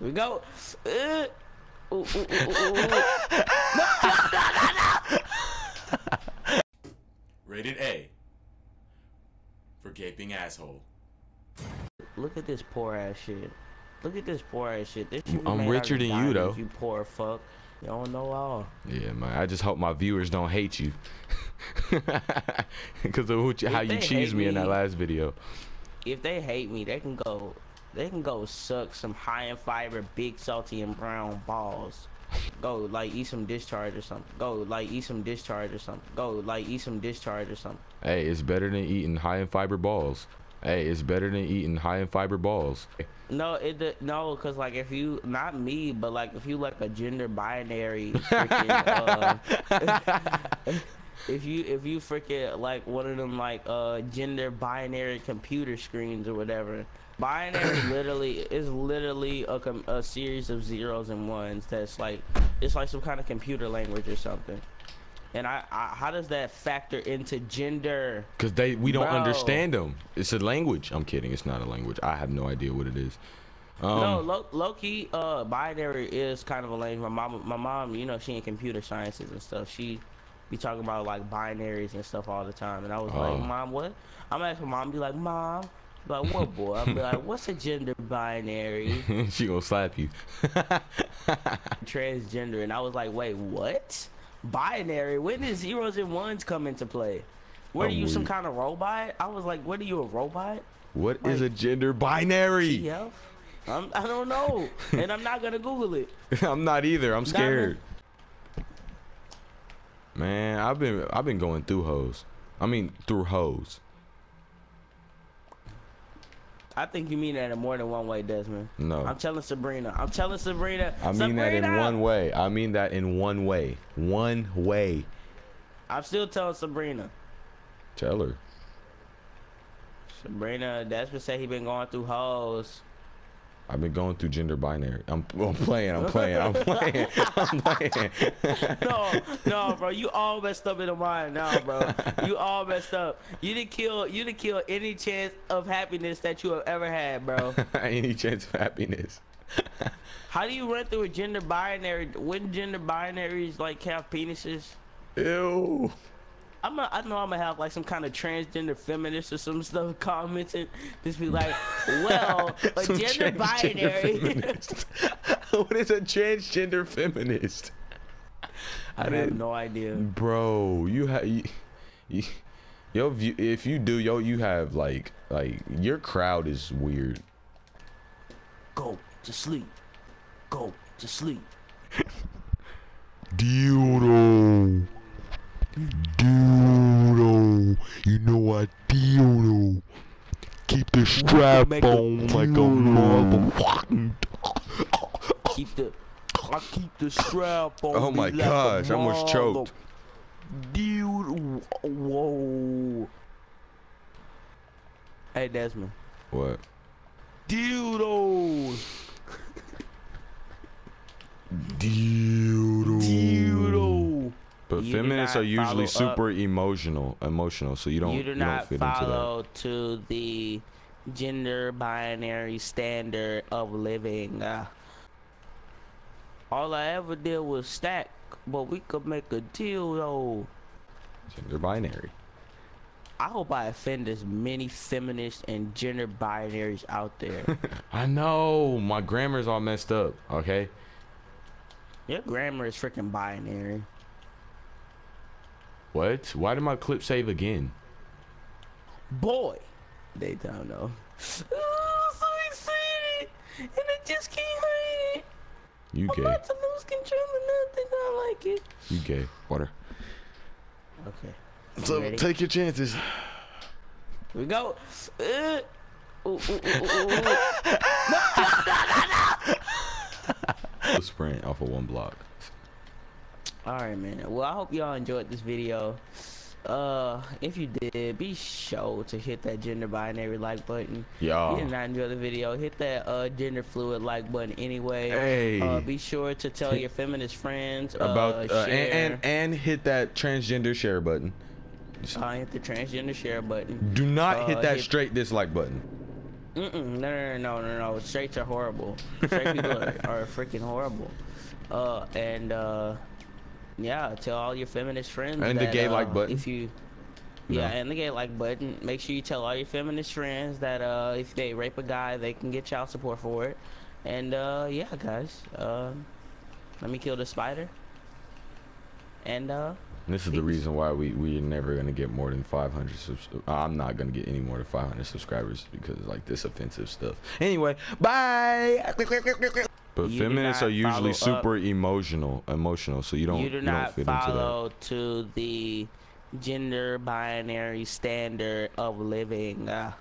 we go. Uh, ooh, ooh, ooh, ooh, ooh. no, no, no, no, no. Rated A for gaping asshole. Look at this poor ass shit. Look at this poor ass shit. This shit I'm made out richer than you, though. You poor fuck. You don't know all. Yeah, man. I just hope my viewers don't hate you. Because of what you, If how you they cheesed hate me in that last video. If they hate me, they can go. They can go suck some high in fiber, big salty and brown balls. Go like eat some discharge or something. Go like eat some discharge or something. Go like eat some discharge or something. Hey, it's better than eating high in fiber balls. Hey, it's better than eating high in fiber balls. No, it no, cause like if you not me, but like if you like a gender binary, freaking, uh, if you if you freaking like one of them like uh gender binary computer screens or whatever. Binary literally is literally a com- a series of zeros and ones that's like it's like some kind of computer language or something. And I, I how does that factor into gender? Cause they we don't Bro. understand them. It's a language. I'm kidding. It's not a language. I have no idea what it is. Um, no, low, low key, uh, binary is kind of a language. My mom, my mom, you know, she in computer sciences and stuff. She be talking about like binaries and stuff all the time. And I was Oh. like, Mom, what? I'm asking mom, be like, Mom, be like, what boy? I'll be like, what's a gender binary? she gonna slap you. Transgender. And I was like, wait, what? Binary? When did zeros and ones come into play? What are I'm oh, you, some kind of robot? I was like, what are you, a robot? what is a gender binary? TF? I'm, I don't know. and I'm not gonna Google it. I'm not either. I'm Diamond. Man, I've been I've been going through hoes. I mean through hoes. I think you mean that in more than one way, Desmond. No. I'm telling Sabrina. I'm telling Sabrina. I mean that in one way. I mean that in one way. One way. I'm still telling Sabrina. Tell her. Sabrina, Desmond said he been going through hoes. I've been going through gender binary. I'm, I'm playing. I'm playing. I'm playing. I'm playing. No, no, bro. You all messed up in the mind now, bro. You all messed up. You didn't kill. You didn't kill any chance of happiness that you have ever had, bro. Any chance of happiness? How do you run through a gender binary? When gender binaries like have penises? Ew. I'm a, I know I'm gonna have like some kind of transgender feminist or some stuff commenting. Just be like, well, a gender binary. what is a transgender feminist? I I have no idea. Bro, you have you, you, your view. If you do, yo, you have like like your crowd is weird. Go to sleep. Go to sleep. Dildo. Dildo. You know what, dildo. Keep the strap on like a dildo. motherfucking. Keep the. I keep the strap on. Oh me my like gosh, I almost choked. Dude, whoa. Hey Desmond. What? Dildo. Dildo. But You feminists are usually follow up- super emotional, emotional. So you don't you do you not don't fit into follow to the gender binary standard of living. Uh, all I ever did was stack, but we could make a deal though. Gender binary. I hope I offend as many feminists and gender binaries out there. I know my grammar's all messed up. Okay. Your grammar is freaking binary. What? Why did my clip save again? Boy, they don't know. Oh, so excited, and I just can't hide it. You I'm gay. about to lose control of nothing. I like it. You gay. Water. Okay. So ready? take your chances. Here we go. Uh, ooh, ooh, ooh, ooh, ooh. no, no, no, no, no. Sprint off of one block. All right, man. Well, I hope y'all enjoyed this video. Uh, if you did, be sure to hit that gender binary like button. If Y'all. you did not enjoy the video, hit that uh gender fluid like button anyway. Hey. Uh, be sure to tell your feminist friends About uh, uh, and, and and hit that transgender share button. uh, hit the transgender share button. Do not Uh, hit that hit- straight dislike button. Mm-mm, no, no, no, no, no. Straights are horrible. Straight people are, are freaking horrible. Uh, and uh, yeah, tell all your feminist friends. And the gay uh, like button. If you, No. yeah, and the gay like button. Make sure you tell all your feminist friends that uh, if they rape a guy, they can get child support for it. And uh, yeah, guys, um, let me kill the spider. And uh, This is the reason why we we're never gonna get more than 500 subs. I'm not gonna get any more than 500 subscribers because like this offensive stuff. Anyway, bye. But You feminists are usually follow up- super emotional, emotional. So you don't you do don't not follow to the gender binary standard of living. Uh,